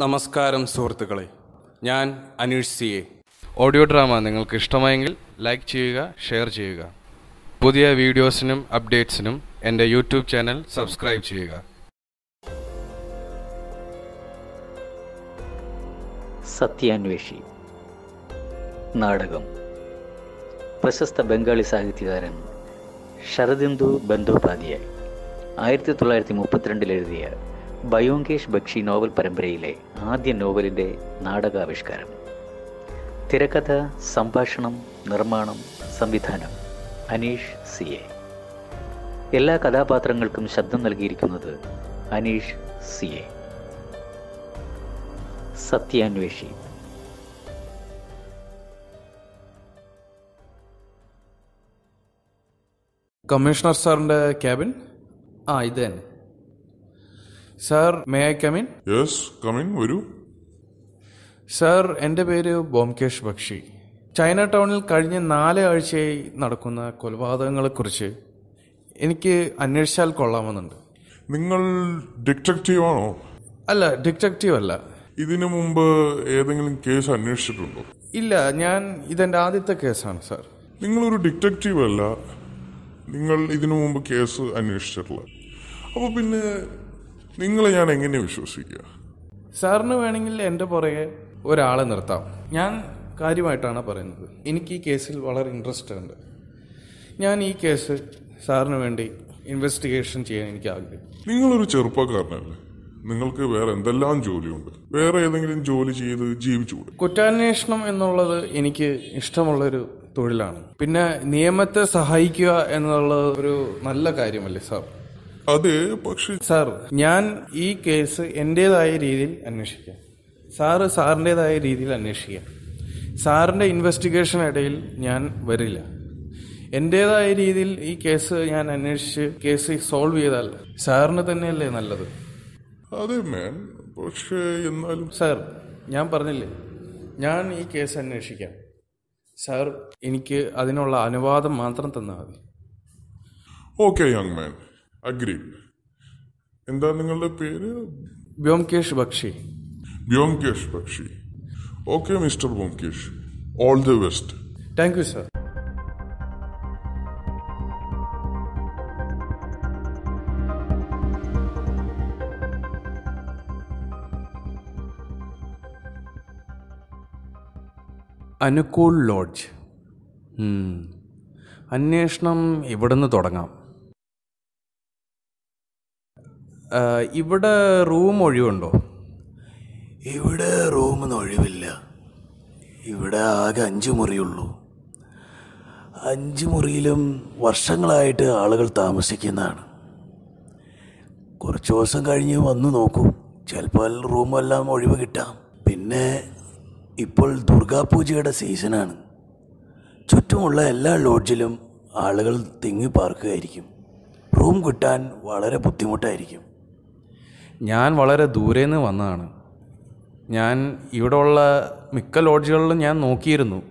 നമസ്കാരം സുഹൃത്തുക്കളെ. ഞാൻ Aneesh C A. Audio drama നിങ്ങൾക്ക് ഇഷ്ടമായെങ്കിൽ ലൈക്ക് ചെയ്യുക ഷെയർ ചെയ്യുക. പുതിയ വീഡിയോസിനും അപ്ഡേറ്റ്സിനും എന്റെ യൂട്യൂബ് ചാനൽ സബ്സ്ക്രൈബ് ചെയ്യുക. സത്യാന്വേഷി നാടകം പ്രശസ്ത ബംഗാളി സാഹിത്യകാരൻ ശരദിന്ദു ബന്ദോപാധ്യായ് ആയിരത്തി തൊള്ളായിരത്തി മുപ്പത്തിരണ്ടിൽ എഴുതിയ ബയോങ്കേഷ് ബക്ഷി നോവൽ പരമ്പരയിലെ ആദ്യ നോവലിന്റെ നാടകാവിഷ്കാരം. തിരക്കഥ സംഭാഷണം നിർമ്മാണം സംവിധാനം. അനീഷ് സി. എ. എല്ലാ കഥാപാത്രങ്ങൾക്കും ശബ്ദം നൽകിയിരിക്കുന്നത് അനീഷ് സി. എ. സത്യാന്വേഷി. കമ്മീഷണർ സാറിന്റെ ക്യാബിൻ? ആ ഇത് തന്നെ. Sir may I come in yes come in വരൂ സാർ എന്റെ പേര് ബോംകേഷ് ബക്ഷി. ചൈന ടൗണിൽ കഴിഞ്ഞ നാല് ആഴ്ചയായി നടക്കുന്ന കൊലപാതകങ്ങളെക്കുറിച്ച് എനിക്ക് അന്വേഷിച്ചാൽ കൊള്ളാമെന്നുണ്ട്. നിങ്ങൾ ഡിറ്റക്റ്റീവ് ആണോ? അല്ല ഡിറ്റക്റ്റീവ് അല്ല. ഇതിനു മുമ്പ് ഏതെങ്കിലും കേസ് അന്വേഷിച്ചിട്ടുണ്ടോ? ഇല്ല ഞാൻ ഇതെന്റെ ആദ്യത്തെ കേസാണ് സാർ നിങ്ങളൊരു ഡിറ്റക്റ്റീവ് അല്ല. നിങ്ങൾ ഇതിനു മുമ്പ് കേസ് അന്വേഷിച്ചിട്ടില്ല. അപ്പോൾ പിന്നെ നിങ്ങളെ ഞാൻ എങ്ങനെ വിശ്വസിക്കുക? സാറിന് വേണമെങ്കിൽ എന്റെ പുറകെ ഒരാളെ നിർത്താം. ഞാൻ കാര്യമായിട്ടാണ് പറയുന്നത്. എനിക്ക് ഈ കേസിൽ വളരെ ഇൻട്രസ്റ്റ് ഉണ്ട്. ഞാൻ ഈ കേസ് സാറിന് വേണ്ടി ഇൻവെസ്റ്റിഗേഷൻ ചെയ്യാൻ എനിക്ക് ആഗ്രഹം നിങ്ങളൊരു ചെറുപ്പക്കാരനല്ലേ. നിങ്ങൾക്ക് വേറെ എന്തെല്ലാം ജോലിയുണ്ട്? വേറെ ഏതെങ്കിലും ജോലി ചെയ്ത് ജീവിച്ചുകൂടെ? കുറ്റാന്വേഷണം എന്നുള്ളത് എനിക്ക് ഇഷ്ടമുള്ളൊരു തൊഴിലാണ്. പിന്നെ നിയമത്തെ സഹായിക്കുക എന്നുള്ളത് ഒരു നല്ല കാര്യമല്ലേ സാർ? അതെ പക്ഷേ സാർ ഞാൻ ഈ കേസ് എന്റേതായ രീതിയിൽ അന്വേഷിക്കാം. സാറ് സാറിന്റെതായ രീതിയിൽ അന്വേഷിക്കാം. സാറിന്റെ ഇൻവെസ്റ്റിഗേഷൻ ഇടയിൽ ഞാൻ വരില്ല. എന്റെതായ രീതിയിൽ ഈ കേസ് ഞാൻ അന്വേഷിച്ച് കേസ് സോൾവ് ചെയ്താൽ സാറിന് തന്നെയല്ലേ നല്ലത്? അതെ മാൻ പക്ഷേ എന്നാലും സാർ ഞാൻ പറഞ്ഞില്ലേ ഞാൻ ഈ കേസ് അന്വേഷിക്കാം. സാർ എനിക്ക് അതിനുള്ള അനുവാദം മാത്രം തന്നാൽ മതി. ഓക്കെ യങ് മാൻ അഗ്രി എന്താ നിങ്ങളുടെ പേര്? Byomkesh Bakshi. Byomkesh Bakshi. Okay mister Byomkesh. All the best. Thank you sir. Anukul lodge. അന്വേഷണം ഇവിടുന്ന് തുടങ്ങാം ആ, ഇവിടെ റൂം ഒഴിവുണ്ടോ? ഇവിടെ റൂമൊന്നും ഒഴിവില്ല. ഇവിടെ ആകെ അഞ്ച് മുറിയുള്ളൂ. അഞ്ച് മുറിയിലും വർഷങ്ങളായിട്ട് ആളുകൾ താമസിക്കുന്നതാണ്. കുറച്ച് ദിവസം കഴിഞ്ഞ് വന്നു നോക്കൂ. ചിലപ്പോൾ റൂമെല്ലാം ഒഴിവ് കിട്ടാം. പിന്നെ ഇപ്പോൾ ദുർഗാപൂജയുടെ സീസണാണ്. ചുറ്റുമുള്ള എല്ലാ ലോഡ്ജിലും ആളുകൾ തിങ്ങി പാർക്കുകയായിരിക്കും. റൂം കിട്ടാൻ വളരെ ബുദ്ധിമുട്ടായിരിക്കും. ഞാൻ വളരെ ദൂരെ നിന്ന് വന്നതാണ്. ഞാൻ ഇവിടെ ഉള്ള മിക്ക ലോഡ്ജുകളിലും ഞാൻ നോക്കിയിരുന്നു.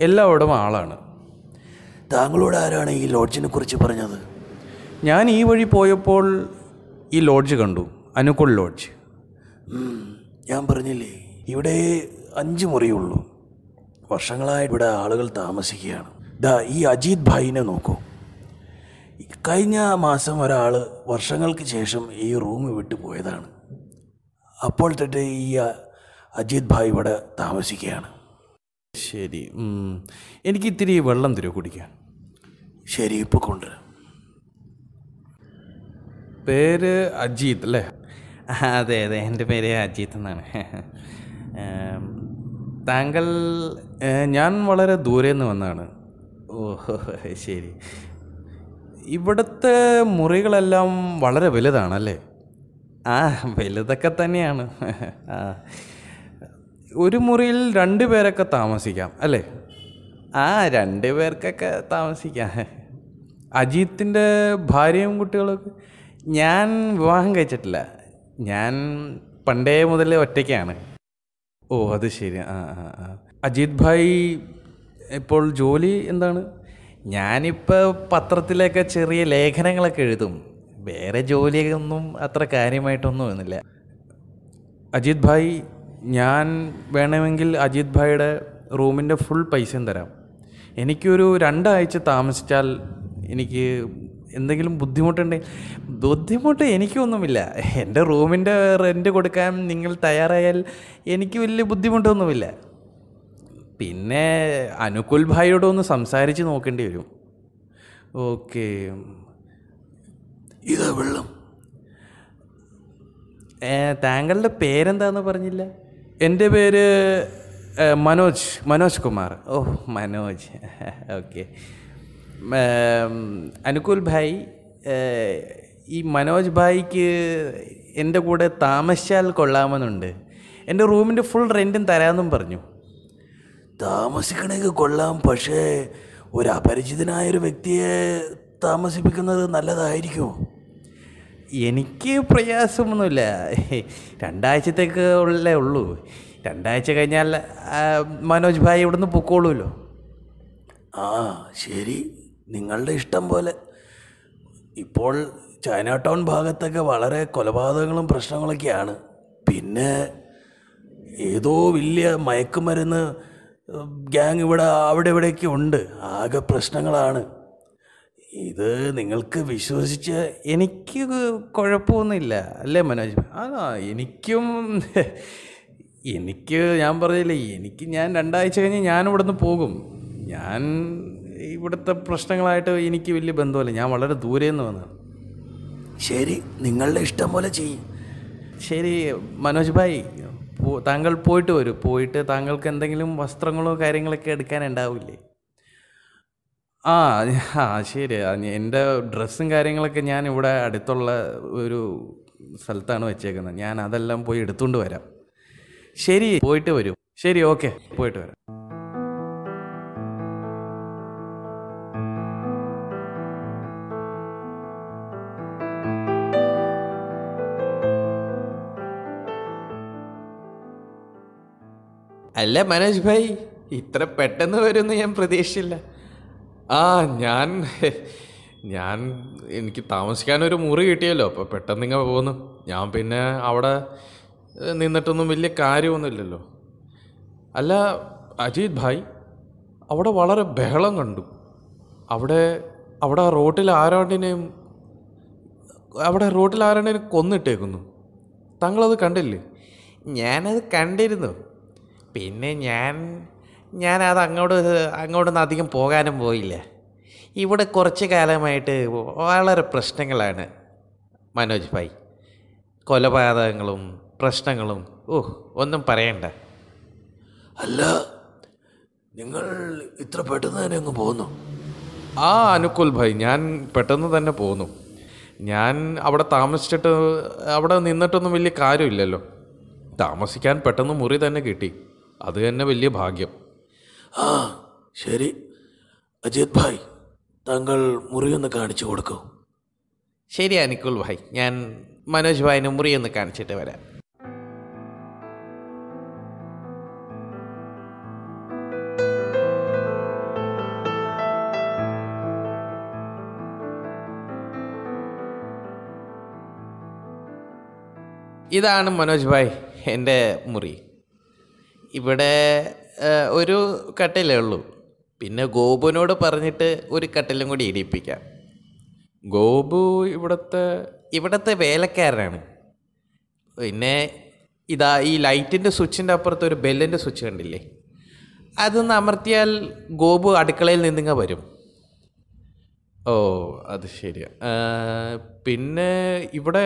എല്ലാവിടും ആളാണ്. താങ്കളോട് ആരാണ് ഈ ലോഡ്ജിനെ കുറിച്ച് പറഞ്ഞത്? ഞാൻ ഈ വഴി പോയപ്പോൾ ഈ ലോഡ്ജ് കണ്ടു അനുകൂൾ ലോഡ്ജ്. ഞാൻ പറഞ്ഞില്ലേ ഇവിടെ അഞ്ച് മുറിയുള്ളൂ. വർഷങ്ങളായി ഇവിടെ ആളുകൾ താമസിക്കുകയാണ്. ദാ ഈ അജീത് ഭായിനെ നോക്കൂ. കഴിഞ്ഞ മാസം ഒരാൾ വർഷങ്ങൾക്ക് ശേഷം ഈ റൂം വിട്ടു പോയതാണ്. അപ്പോൾ തൊട്ട് ഈ അജിത് ഭായ് ഇവിടെ താമസിക്കുകയാണ്. ശരി. എനിക്ക് ഇത്തിരി വെള്ളം തരുമോ കുടിക്കാൻ? ശരി ഇപ്പോൾ കൊണ്ട് പേര് അജീത് അല്ലേ? അതെ അതെ. എന്റെ പേര് അജീത് എന്നാണ്. താങ്കൾ ഞാൻ വളരെ ദൂരെ നിന്ന് വന്നതാണ്. ഓഹോ ശരി. ഇവിടുത്തെ മുറികളെല്ലാം വളരെ വലുതാണല്ലേ? ആ വലുതൊക്കെ തന്നെയാണ്. ആ. ഒരു മുറിയിൽ രണ്ട് പേരൊക്കെ താമസിക്കാം അല്ലേ? ആ രണ്ട് പേർക്കൊക്കെ താമസിക്കാം. അജീത്തിന്റെ ഭാര്യയും കുട്ടികളൊക്കെ? ഞാൻ വിവാഹം കഴിച്ചിട്ടില്ല. ഞാൻ പണ്ടേ മുതലേ ഒറ്റയ്ക്കാണ്. ഓ അത് ശരി. ആ ആ ആ. അജിത് ഭായ് ഇപ്പോൾ ജോലി എന്താണ്? ഞാനിപ്പോൾ പത്രത്തിലൊക്കെ ചെറിയ ലേഖനങ്ങളൊക്കെ എഴുതും. വേറെ ജോലിയൊന്നും അത്ര കാര്യമായിട്ടൊന്നും ഒന്നുമില്ല അജിത് ഭായ് ഞാൻ വേണമെങ്കിൽ അജിത് ഭായിയുടെ റൂമിന്റെ ഫുൾ പൈസയും തരാം. എനിക്കൊരു രണ്ടാഴ്ച താമസിച്ചാൽ എനിക്ക് എന്തെങ്കിലും ബുദ്ധിമുട്ടുണ്ടെങ്കിൽ ബുദ്ധിമുട്ട് എനിക്കൊന്നുമില്ല. എന്റെ റൂമിന്റെ റെന്റ് കൊടുക്കാൻ നിങ്ങൾ തയ്യാറായാൽ എനിക്ക് വലിയ ബുദ്ധിമുട്ടൊന്നുമില്ല. പിന്നെ അനുകുൽ ഭായിയോടൊന്ന് സംസാരിച്ച് നോക്കേണ്ടി വരും. ഓക്കെ. ഇതാ വെള്ളം. താങ്കളുടെ പേരെന്താന്ന് പറഞ്ഞില്ല? എന്റെ പേര് മനോജ് മനോജ് കുമാർ. ഓ മനോജ്. ഓക്കെ. അനുകൂൽ ഭായ് ഈ മനോജ് ഭായിക്ക് എന്റെ കൂടെ താമസിച്ചാൽ കൊള്ളാമെന്നുണ്ട്. എന്റെ റൂമിന്റെ ഫുൾ റെന്റും തരാമെന്നും പറഞ്ഞു. താമസിക്കണമെങ്കിൽ കൊള്ളാം പക്ഷേ ഒരു അപരിചിതനായൊരു വ്യക്തിയെ താമസിപ്പിക്കുന്നത് നല്ലതായിരിക്കുമോ? എനിക്ക് പ്രയാസമൊന്നുമില്ല. രണ്ടാഴ്ചത്തേക്ക് ഉള്ളേ ഉള്ളൂ. രണ്ടാഴ്ച കഴിഞ്ഞാൽ മനോജ് ഭായ് ഇവിടുന്ന് പൊക്കോളൂല്ലോ ആ ശരി. നിങ്ങളുടെ ഇഷ്ടം പോലെ. ഇപ്പോൾ ചൈന ടൗൺ ഭാഗത്തൊക്കെ വളരെ കൊലപാതകങ്ങളും പ്രശ്നങ്ങളൊക്കെയാണ്. പിന്നെ ഏതോ വലിയ മയക്കുമരുന്ന് ഗ്യാങ് ഇവിടെ അവിടെ ഇവിടെയൊക്കെ ഉണ്ട്. ആകെ പ്രശ്നങ്ങളാണ്. ഇത് നിങ്ങൾക്ക് വിശ്വസിച്ച് എനിക്ക് കുഴപ്പമൊന്നുമില്ല. അല്ലേ മനോജ്? ആ എനിക്കും എനിക്ക് ഞാൻ പറഞ്ഞില്ലേ എനിക്ക് ഞാൻ രണ്ടാഴ്ച കഴിഞ്ഞ് ഞാൻ ഇവിടുന്ന് പോകും. ഞാൻ ഇവിടുത്തെ പ്രശ്നങ്ങളായിട്ട് എനിക്ക് വലിയ ബന്ധമില്ല. ഞാൻ വളരെ ദൂരെ നിന്ന് വന്നതാണ്. ശരി നിങ്ങളുടെ ഇഷ്ടം പോലെ ചെയ്യും. ശരി മനോജ് ഭായ് താങ്കൾ പോയിട്ട് വരും. പോയിട്ട് താങ്കൾക്ക് എന്തെങ്കിലും വസ്ത്രങ്ങളോ കാര്യങ്ങളൊക്കെ എടുക്കാനുണ്ടാവില്ലേ? ആ ആ ശരി. എന്റെ ഡ്രസ്സും കാര്യങ്ങളൊക്കെ ഞാൻ ഇവിടെ അടുത്തുള്ള ഒരു സ്ഥലത്താണ് വെച്ചേക്കുന്നത്. ഞാൻ അതെല്ലാം പോയി എടുത്തുകൊണ്ട് വരാം. ശരി പോയിട്ട് വരും. ശരി ഓക്കെ. പോയിട്ട് വരാം. അല്ല മനോജ് ഭായ് ഇത്ര പെട്ടെന്ന് വരുമെന്ന് ഞാൻ പ്രതീക്ഷിച്ചില്ല. ആ ഞാൻ ഞാൻ എനിക്ക് താമസിക്കാൻ ഒരു മുറി കിട്ടിയല്ലോ അപ്പോൾ പെട്ടെന്ന് ഇങ്ങനെ പോന്നു. ഞാൻ പിന്നെ അവിടെ നിന്നിട്ടൊന്നും വലിയ കാര്യമൊന്നുമില്ലല്ലോ. അല്ല അജിത് ഭായ് അവിടെ വളരെ ബഹളം കണ്ടു. അവിടെ അവിടെ റോട്ടിൽ ആരാണ്ടിനെയും അവിടെ റോട്ടിൽ ആരാണ്ടിനെ കൊന്നിട്ടേക്കുന്നു. താങ്കളത് കണ്ടില്ലേ? ഞാനത് കണ്ടിരുന്നു. പിന്നെ ഞാൻ ഞാൻ അത് അങ്ങോട്ട് അങ്ങോട്ടൊന്നും അധികം പോകാനും പോയില്ല. ഇവിടെ കുറച്ച് കാലമായിട്ട് വളരെ പ്രശ്നങ്ങളാണ് മനോജ് ഭായ്. കൊലപാതകങ്ങളും പ്രശ്നങ്ങളും ഓ ഒന്നും പറയണ്ട. അല്ല നിങ്ങൾ ഇത്ര പെട്ടെന്ന് തന്നെ അങ്ങ് പോന്നു? ആ അനുകുൽ ഭായ് ഞാൻ പെട്ടെന്ന് തന്നെ പോന്നു. ഞാൻ അവിടെ താമസിച്ചിട്ട് അവിടെ നിന്നിട്ടൊന്നും വലിയ കാര്യമില്ലല്ലോ. താമസിക്കാൻ പെട്ടെന്ന് മുറി തന്നെ കിട്ടി. അത് തന്നെ വലിയ ഭാഗ്യം. ആ ശരി. അജിത് ഭായ് താങ്കൾ മുറിയൊന്ന് കാണിച്ചു കൊടുക്കൂ. ശരി അനിക്കുൾ ഭായ്. ഞാൻ മനോജ് ഭായിന് മുറിയൊന്ന് ഒന്ന് കാണിച്ചിട്ട് വരാം. ഇതാണ് മനോജ് ഭായ് എന്റെ മുറി. ഇവിടെ ഒരു കട്ടിലേ ഉള്ളൂ. പിന്നെ ഗോപുവിനോട് പറഞ്ഞിട്ട് ഒരു കട്ടിലും കൂടി ഇടിപ്പിക്കാം ഗോപു ഇവിടുത്തെ ഇവിടുത്തെ വേലക്കാരനാണ്. പിന്നെ ഇതാ ഈ ലൈറ്റിന്റെ സ്വിച്ചിന്റെ അപ്പുറത്ത് ഒരു ബെല്ലിന്റെ സ്വിച്ച് കണ്ടില്ലേ? അതൊന്ന് അമർത്തിയാൽ ഗോപു അടുക്കളയിൽ നിന്നിങ്ങ വരും. ഓ അത് ശരിയാ. പിന്നെ ഇവിടെ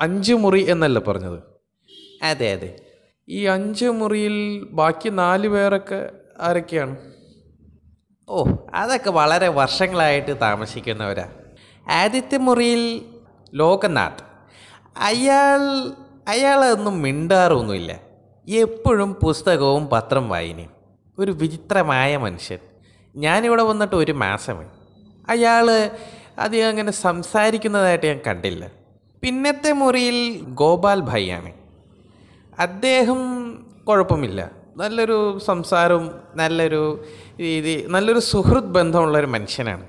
അഞ്ച് മുറി എന്നല്ല പറഞ്ഞത്? അതെ അതെ. ഈ അഞ്ച് മുറിയിൽ ബാക്കി നാല് പേരൊക്കെ ആരൊക്കെയാണ്? ഓ അതൊക്കെ വളരെ വർഷങ്ങളായിട്ട് താമസിക്കുന്നവരാ. ആദ്യത്തെ മുറിയിൽ ലോകനാഥ്. അയാൾ അയാളൊന്നും മിണ്ടാറൊന്നുമില്ല. എപ്പോഴും പുസ്തകവും പത്രം വായനയും ഒരു വിചിത്രമായ മനുഷ്യൻ. ഞാനിവിടെ വന്നിട്ട് ഒരു മാസമായി. അയാൾ അധികം അങ്ങനെ സംസാരിക്കുന്നതായിട്ട് ഞാൻ കണ്ടില്ല. പിന്നത്തെ മുറിയിൽ ഗോപാൽ ഭായിയാണ്. അദ്ദേഹം കുഴപ്പമില്ല. നല്ലൊരു സംസാരവും നല്ലൊരു രീതി നല്ലൊരു സുഹൃത്ത് ബന്ധമുള്ളൊരു മനുഷ്യനാണ്.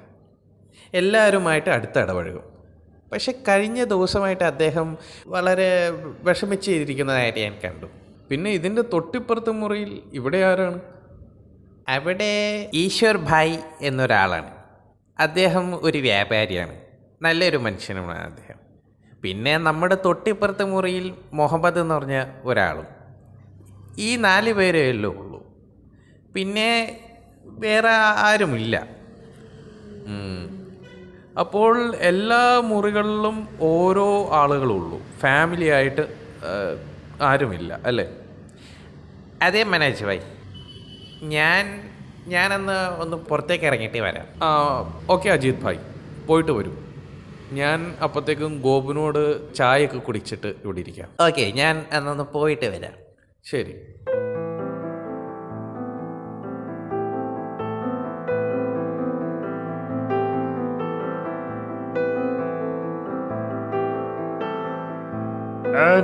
എല്ലാവരുമായിട്ട് അടുത്ത് ഇടപഴകും. പക്ഷെ കഴിഞ്ഞ ദിവസമായിട്ട് അദ്ദേഹം വളരെ വിഷമിച്ചിരിക്കുന്നതായിട്ട് ഞാൻ കണ്ടു. പിന്നെ ഇതിന്റെ തൊട്ടിപ്പുറത്തെ മുറിയിൽ ഇവിടെ ആരാണ്? അവിടെ ഈശ്വർ ഭായ് എന്നൊരാളാണ്. അദ്ദേഹം ഒരു വ്യാപാരിയാണ്. നല്ലൊരു മനുഷ്യനുമാണ് അദ്ദേഹം. പിന്നെ നമ്മുടെ തൊട്ടിപ്പുറത്തെ മുറിയിൽ മുഹമ്മദ് എന്ന് പറഞ്ഞ ഒരാളും. ഈ നാല് പേരേ അല്ലേ ഉള്ളൂ. പിന്നെ വേറെ ആരുമില്ല. അപ്പോൾ എല്ലാ മുറികളിലും ഓരോ ആളുകളുള്ളൂ ഫാമിലി ആയിട്ട് ആരുമില്ല അല്ലേ? അതേ മനോജ് ഭായ് ഞാൻ ഞാനന്ന് ഒന്ന് പുറത്തേക്ക് ഇറങ്ങിയിട്ട് വരാം. ഓക്കെ അജിത് ഭായ് പോയിട്ട് വരും. ഞാൻ അപ്പോഴത്തേക്കും ചായ ചായയൊക്കെ കുടിച്ചിട്ട് ഇവിടെ ഇരിക്കാം. ഓക്കെ ഞാൻ എന്നൊന്ന് പോയിട്ട് വരാം. ശരി.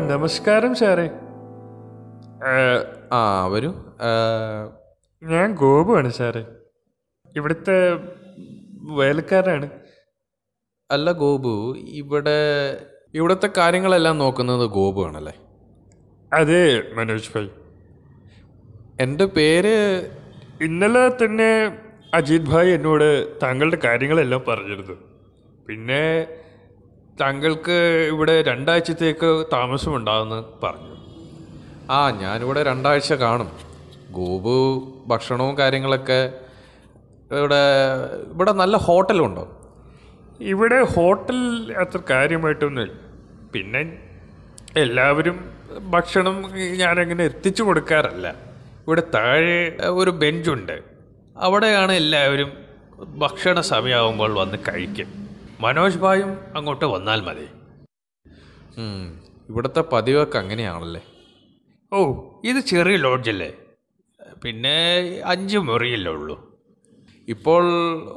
നമസ്കാരം സാറേ. ആ, വരൂ. ഞാൻ ഗോപുവാണ് സാറേ. ഇവിടുത്തെ വേലക്കാരനാണ്. അല്ല ഗോപു ഇവിടെ ഇവിടുത്തെ കാര്യങ്ങളെല്ലാം നോക്കുന്നത് ഗോപു ആണല്ലേ? അതെ മനോജ് ഭായ്. എന്റെ പേര് ഇന്നലെ തന്നെ അജിത് ഭായ് എന്നോട് താങ്കളുടെ കാര്യങ്ങളെല്ലാം പറഞ്ഞിരുന്നു. പിന്നെ താങ്കൾക്ക് ഇവിടെ രണ്ടാഴ്ചത്തേക്ക് താമസമുണ്ടാകുമെന്ന് പറഞ്ഞു. ആ ഞാനിവിടെ രണ്ടാഴ്ച കാണും. ഗോപു ഭക്ഷണവും കാര്യങ്ങളൊക്കെ ഇവിടെ ഇവിടെ നല്ല ഹോട്ടലുണ്ടോ? ഇവിടെ ഹോട്ടൽ അത്ര കാര്യമായിട്ടൊന്നുമില്ല പിന്നെ എല്ലാവരും ഭക്ഷണം ഞാനങ്ങനെ എത്തിച്ചു കൊടുക്കാറല്ല. ഇവിടെ താഴെ ഒരു ബെഞ്ചുണ്ട്. അവിടെയാണ് എല്ലാവരും ഭക്ഷണ സമയമാകുമ്പോൾ വന്ന് കഴിക്കും. മനോജ് ഭായും അങ്ങോട്ട് വന്നാൽ മതി. ഇവിടുത്തെ പതിവൊക്കെ അങ്ങനെയാണല്ലേ? ഓ ഇത് ചെറിയ ലോഡ്ജല്ലേ? പിന്നെ അഞ്ച് മുറിയല്ലേ ഉള്ളൂ. ഇപ്പോൾ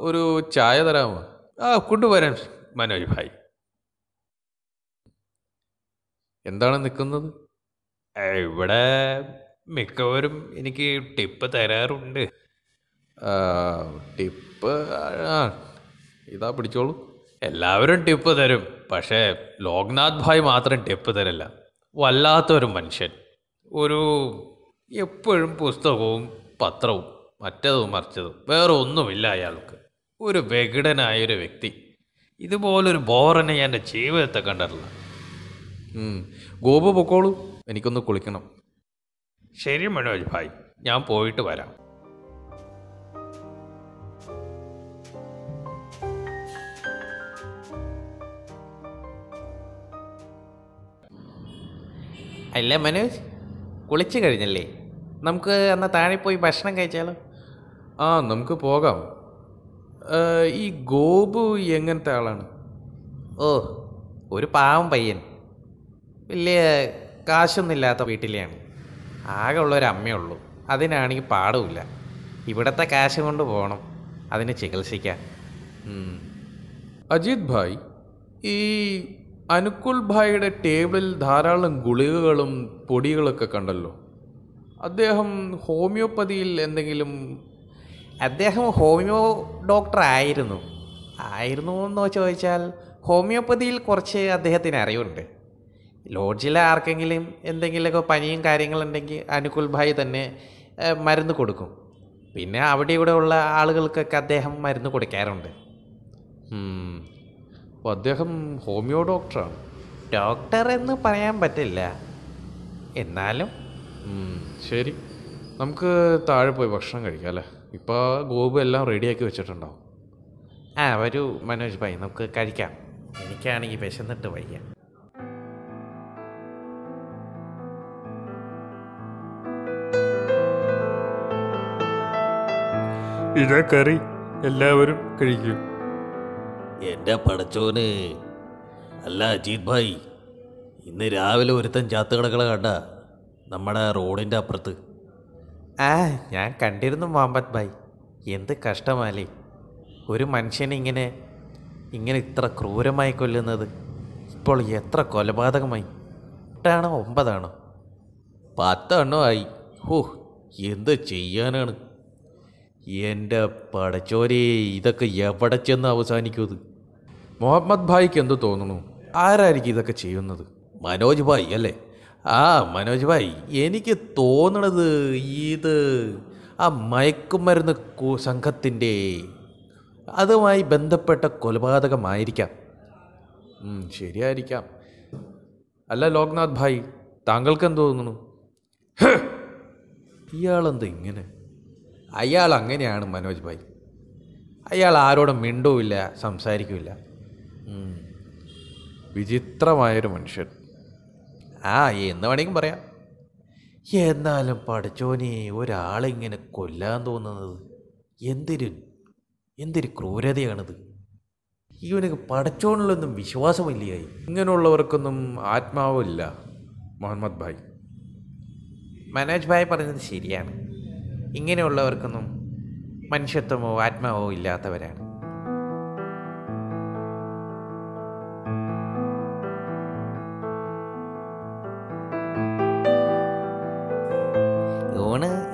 ഒരു ചായ തരാമോ? ആ കൊണ്ടുവരാൻ മനോജ് ഭായ്. എന്താണ് നിൽക്കുന്നത്? ഇവിടെ മിക്കവരും എനിക്ക് ടിപ്പ് തരാറുണ്ട്. ടിപ്പ് ആ ഇതാ പിടിച്ചോളൂ. എല്ലാവരും ടിപ്പ് തരും പക്ഷേ ലോക്നാഥ് ഭായ് മാത്രം ടിപ്പ് തരില്ല. വല്ലാത്തൊരു മനുഷ്യൻ. ഒരു എപ്പോഴും പുസ്തകവും പത്രവും മറ്റതും മറിച്ചതും വേറെ ഒന്നുമില്ല അയാൾക്ക്. ഒരു വികടനായൊരു വ്യക്തി. ഇതുപോലൊരു ബോറനെ ഞാൻ എന്റെ ജീവിതത്തെ കണ്ടിട്ടില്ല. ഗോപു പൊക്കോളൂ. എനിക്കൊന്ന് കുളിക്കണം. ശരി മനോജ് ഭായ്. ഞാൻ പോയിട്ട് വരാം. അല്ല മനോജ് കുളിച്ചു കഴിഞ്ഞല്ലേ? നമുക്ക് അന്ന് താഴെ പോയി ഭക്ഷണം കഴിച്ചാലോ? ആ നമുക്ക് പോകാം. ഈ ഗോപു എങ്ങനത്തെ ആളാണ്? ഓ ഒരു പാവം പയ്യൻ. വലിയ കാശൊന്നുമില്ലാത്ത വീട്ടിലെയാണ്. ആകെ ഉള്ളൊരമ്മേ അമ്മയുള്ളൂ അതിനാണെങ്കിൽ പാടുമില്ല. ഇവിടുത്തെ കാശ് കൊണ്ട് പോകണം അതിന് ചികിത്സിക്കാൻ. അജിത് ഭായ് ഈ അനുകുൽ ഭായിയുടെ ടേബിളിൽ ധാരാളം ഗുളികകളും പൊടികളൊക്കെ കണ്ടല്ലോ. അദ്ദേഹം ഹോമിയോപ്പതിയിൽ എന്തെങ്കിലും അദ്ദേഹം ഹോമിയോ ഡോക്ടർ ആയിരുന്നു. ആയിരുന്നു എന്ന് ചോദിച്ചാൽ ഹോമിയോപ്പതിയിൽ കുറച്ച് അദ്ദേഹത്തിന് അറിവുണ്ട്. ലോഡ്ജിലെ ആർക്കെങ്കിലും എന്തെങ്കിലുമൊക്കെ പനിയും കാര്യങ്ങളുണ്ടെങ്കിൽ അനുകുൽ ഭായി തന്നെ മരുന്ന് കൊടുക്കും. പിന്നെ അവിടെ ഇവിടെ ഉള്ള ആളുകൾക്കൊക്കെ അദ്ദേഹം മരുന്ന് കൊടുക്കാറുണ്ട്. അപ്പോൾ അദ്ദേഹം ഹോമിയോ ഡോക്ടറാണ്. ഡോക്ടർ എന്ന് പറയാൻ പറ്റില്ല. എന്നാലും ശരി. നമുക്ക് താഴെ പോയി ഭക്ഷണം കഴിക്കാം അല്ലേ? ഇപ്പോൾ ഗോപു എല്ലാം റെഡിയാക്കി വെച്ചിട്ടുണ്ടാവും ആ വരൂ മനോജ് ഭായി നമുക്ക് കഴിക്കാം. എനിക്കാണെങ്കിൽ വിശന്നിട്ട് വയ്യ. ഇതാ കറി എല്ലാവരും കഴിക്കും. എന്റെ പടച്ചോന്. അല്ല അജീത് ഭായ് ഇന്ന് രാവിലെ ഒരുത്തൻ ചാത്ത് കിടക്കണ കണ്ട നമ്മുടെ റോഡിന്റെ അപ്പുറത്ത്. ആ ഞാൻ കണ്ടിരുന്നു മുഹമ്മദ് ഭായ്. എന്ത് കഷ്ടമാലേ. ഒരു മനുഷ്യനെ ഇങ്ങനെ ഇങ്ങനെ ഇത്ര ക്രൂരമായി കൊല്ലുന്നത്. ഇപ്പോൾ എത്ര കൊലപാതകമായി. എട്ടാണോ ഒമ്പതാണോ? പത്തെണ്ണോ ആയി. ഹോ എന്ത് ചെയ്യാനാണ്? എന്റെ പടച്ചോരെ ഇതൊക്കെ എവിടെ ചെന്ന് അവസാനിക്കുന്നത് മുഹമ്മദ് ഭായിക്ക് എന്ത് തോന്നുന്നു? ആരായിരിക്കും ഇതൊക്കെ ചെയ്യുന്നത്? മനോജ് ഭായ് അല്ലേ? ആ മനോജ് ഭായ് എനിക്ക് തോന്നണത് ഇത് ആ മയക്കുമരുന്ന് സംഘത്തിന്റെ അതുമായി ബന്ധപ്പെട്ട കൊലപാതകമായിരിക്കാം. ശരിയായിരിക്കാം. അല്ല ലോക്നാഥ് ഭായ് താങ്കൾക്ക് എന്ത് തോന്നുന്നു! ഇയാളെന്ത് ഇങ്ങനെ? അയാൾ അങ്ങനെയാണ് മനോജ് ഭായ്. അയാൾ ആരോടും മിണ്ടുമില്ല സംസാരിക്കില്ല. വിചിത്രമായൊരു മനുഷ്യൻ. ആ എന്ന് വേണമെങ്കിൽ പറയാം. എന്നാലും പഠിച്ചോനെ ഒരാളിങ്ങനെ കൊല്ലാൻ തോന്നുന്നത് എന്തൊരു എന്തൊരു ക്രൂരതയാണിത്. ഇവനക്ക് പഠിച്ചോണിലൊന്നും വിശ്വാസമില്ലായി ഇങ്ങനെയുള്ളവർക്കൊന്നും ആത്മാവില്ല മുഹമ്മദ് ഭായ്. മനോജ് ഭായ് പറഞ്ഞത് ശരിയാണ്. ഇങ്ങനെയുള്ളവർക്കൊന്നും മനുഷ്യത്വമോ ആത്മാവോ ഇല്ലാത്തവരാണ്.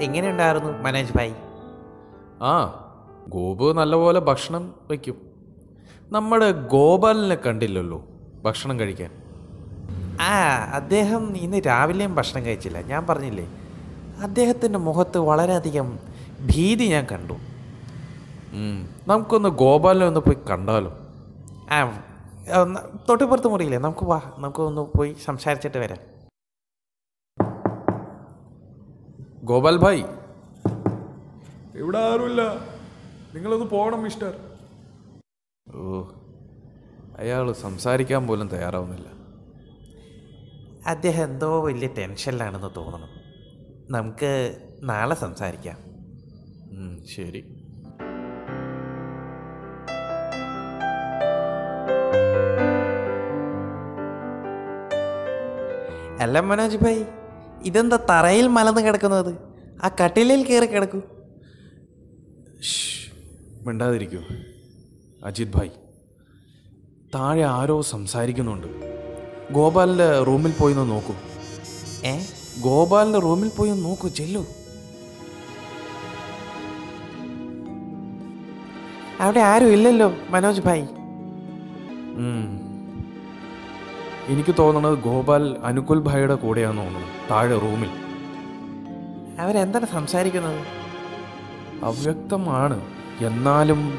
എങ്ങനെയുണ്ടായിരുന്നു മനോജ് ഭായി? ആ ഗോപു നല്ലപോലെ ഭക്ഷണം വയ്ക്കും. നമ്മുടെ ഗോപാലിനെ കണ്ടില്ലല്ലോ ഭക്ഷണം കഴിക്കാൻ. ആ അദ്ദേഹം ഇന്ന് രാവിലെയും ഭക്ഷണം കഴിച്ചില്ല. ഞാൻ പറഞ്ഞില്ലേ അദ്ദേഹത്തിന്റെ മുഖത്ത് വളരെയധികം ഭീതി ഞാൻ കണ്ടു. നമുക്കൊന്ന് ഗോപാലിനെ ഒന്ന് പോയി കണ്ടാലോ? ആ തൊട്ടുപുറത്ത് തൊട്ടിപ്പുറത്ത് മുറിയില്ലേ? നമുക്ക് വാ നമുക്കൊന്ന് പോയി സംസാരിച്ചിട്ട് വരാം. ഗോപാൽ ഭായ്. ഇവിടെ ആരുമില്ല. നിങ്ങളൊന്ന് പോകണം മിസ്റ്റർ ഓ അയാൾ സംസാരിക്കാൻ പോലും തയ്യാറാവുന്നില്ല. അദ്ദേഹം എന്തോ വലിയ ടെൻഷനിലാണെന്ന് തോന്നണം നമുക്ക് നാളെ സംസാരിക്കാം. ശരി. അല്ല മനോജ് ഭായ്. ഇതെന്താ തറയിൽ മലന്ന് കിടക്കുന്നത്? ആ കട്ടിലിൽ കയറി കിടക്കൂ. മിണ്ടാതിരിക്കൂ. അജിത് ഭായ് താഴെ ആരോ സംസാരിക്കുന്നുണ്ട്. ഗോപാലിന്റെ റൂമിൽ പോയി ഒന്ന് നോക്കൂ. ഏ? ഗോപാലിന്റെ റൂമിൽ പോയി ഒന്ന് നോക്കൂ ചെല്ലു. അവിടെ ആരും ഇല്ലല്ലോ മനോജ് ഭായ്. എനിക്ക് തോന്നുന്നത് ഗോപാൽ അനുകുൽ ഭായിയുടെ കൂടെയാണെന്ന് തോന്നുന്നു. താഴെ റൂമിൽ. അവരെന്താണ് സംസാരിക്കുന്നത്? അവ്യക്തമാണ്. എന്നാലും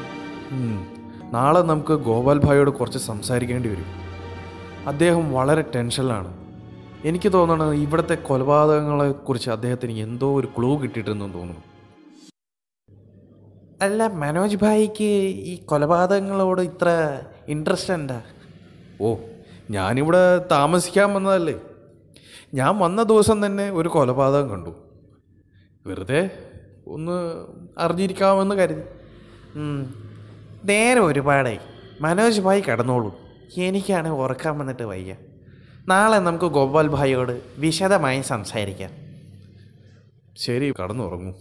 നാളെ നമുക്ക് ഗോപാൽ ഭായിയോട് കുറച്ച് സംസാരിക്കേണ്ടി വരും. അദ്ദേഹം വളരെ ടെൻഷനിലാണ്. എനിക്ക് തോന്നുന്നത് ഇവിടുത്തെ കൊലപാതകങ്ങളെക്കുറിച്ച് അദ്ദേഹത്തിന് എന്തോ ഒരു ക്ലൂ കിട്ടിയിട്ടുണ്ടെന്ന് തോന്നുന്നു. അല്ല മനോജ് ഭായിക്ക് ഈ കൊലപാതകങ്ങളോട് ഇത്ര ഇൻട്രസ്റ്റ് എന്താ? ഓ ഞാനിവിടെ താമസിക്കാൻ വന്നതല്ലേ. ഞാൻ വന്ന ദിവസം തന്നെ ഒരു കൊലപാതകം കണ്ടു. വെറുതെ ഒന്ന് അറിഞ്ഞിരിക്കാമെന്ന് കരുതി. നേരെ ഒരുപാടായി. മനോജ് ഭായി കടന്നോളൂ. എനിക്കാണ് ഉറക്കാൻ വന്നിട്ട് വയ്യ. നാളെ നമുക്ക് ഗോപാൽ ഭായിയോട് വിശദമായി സംസാരിക്കാം. ശരി കടന്നുറങ്ങൂ.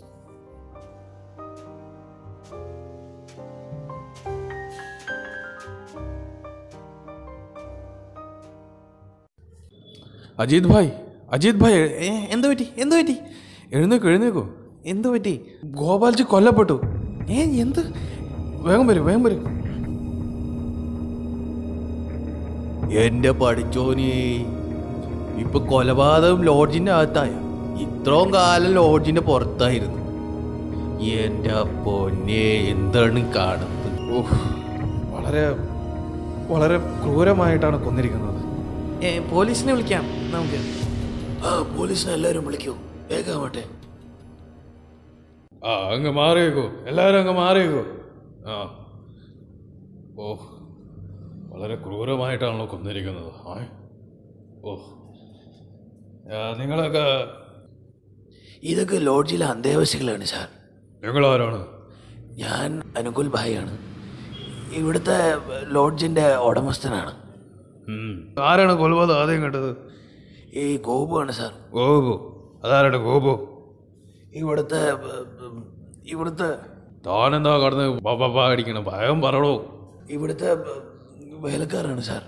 അജിത് ഭായ് അജിത് ഭായ് ഏ എന്തു പറ്റി? എന്തു പറ്റി? എഴുന്നേക്കോ എഴുന്നേക്കോ. എന്തു പറ്റി? ഗോപാൽജി കൊല്ലപ്പെട്ടു. ഏ എന്ത്? വേഗം വരും വേഗം വരും. എന്റെ പഠിച്ചോനി ഇപ്പൊ കൊലപാതകം ലോഡ്ജിന്റെ അകത്തായ ഇത്രയും കാലം ലോഡ്ജിന്റെ പുറത്തായിരുന്നു. എന്റെ പൊന്നെ എന്താണ് കാണുന്നത്? ഓഹ് വളരെ വളരെ ക്രൂരമായിട്ടാണ് കൊന്നിരിക്കുന്നത്. ഏ പോലീസിനെ വിളിക്കാം നമുക്ക്. ആ പോലീസിനെ എല്ലാവരും വിളിക്കൂ. വേഗമാട്ടെ ആ അങ്ങ് മാറിയേക്കോ. എല്ലാവരും അങ്ങ് മാറിയേക്കോ. ആ. ഓ വളരെ ക്രൂരമായിട്ടാണല്ലോ കൊന്നിരിക്കുന്നത്. ആ ഓ. നിങ്ങളൊക്കെ ഇതൊക്കെ ലോഡ്ജിലെ അന്തേവാസികളാണ് സാർ. നിങ്ങളാരാണ്? ഞാൻ അനുകുൽ ഭായിയാണ്. ഇവിടുത്തെ ലോഡ്ജിന്റെ ഉടമസ്ഥനാണ്. ആരാണ് കൊലപാതകം ആദ്യം കേട്ടത് ഈ ഗോപു ആണ് സാർ. ഗോപു. അതാരാണ് ഗോപു? ഇവിടുത്തെ ഇവിടുത്തെ താനെന്താ കടന്ന് അടിക്കണം? ഭയം പറയണോ ഇവിടുത്തെ വേലക്കാരാണ് സാർ.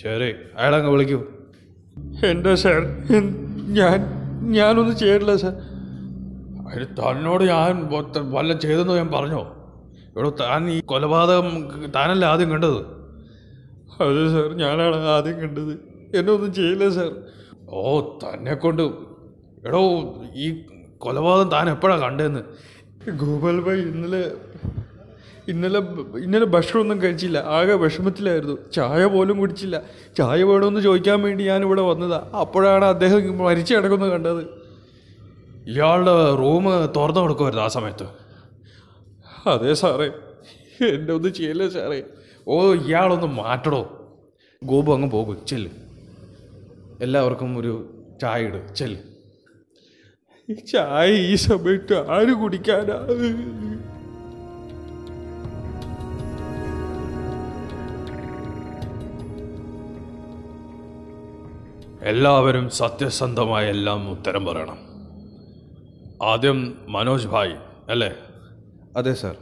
ശരി. അയാളങ്ങ് വിളിക്കൂ. എന്റെ സാർ ഞാൻ ഞാനൊന്നും ചെയ്തിട്ടില്ല സാർ. അതിന് തന്നോട് ഞാൻ വല്ല ചെയ്തെന്ന് ഞാൻ പറഞ്ഞോ? ഇവിടെ താൻ ഈ കൊലപാതകം താനല്ല ആദ്യം കണ്ടത്? അതെ സാർ ഞാനാണ് ആദ്യം കണ്ടത്. എന്നെ ഒന്നും ചെയ്യില്ല സാർ ഓ തന്നെ കൊണ്ട്. എടോ ഈ കൊലപാതകം താൻ എപ്പോഴാണ് കണ്ടതെന്ന് ഗോപാൽ ഭായ് ഇന്നലെ ഇന്നലെ ഇന്നലെ ഭക്ഷണമൊന്നും കഴിച്ചില്ല. ആകെ വിഷമത്തിലായിരുന്നു. ചായ പോലും കുടിച്ചില്ല. ചായ വേണമെന്ന് ചോദിക്കാൻ വേണ്ടി ഞാൻ ഇവിടെ വന്നതാണ് അപ്പോഴാണ് അദ്ദേഹം മരിച്ചു കിടക്കുന്നത് കണ്ടത്. ഇയാളുടെ റൂം തുറന്നു കൊടുക്കുമായിരുന്നു ആ സമയത്ത്. അതെ സാറേ എന്റെ ഒന്നും ചെയ്യല്ലേ സാറേ ഓ ഇയാളൊന്ന് മാറ്റണോ ഗോപു അങ്ങ് പോകും. ചെല്ല്. എല്ലാവർക്കും ഒരു ചായ ഇട്. ചെല്ല്. ഈ ചായ ഈ സമയത്ത് ആര് കുടിക്കാനാ? എല്ലാവരും സത്യസന്ധമായ എല്ലാം ഉത്തരം പറയണം. ആദ്യം മനോജ് ഭായ് അല്ലേ? അതെ സർ.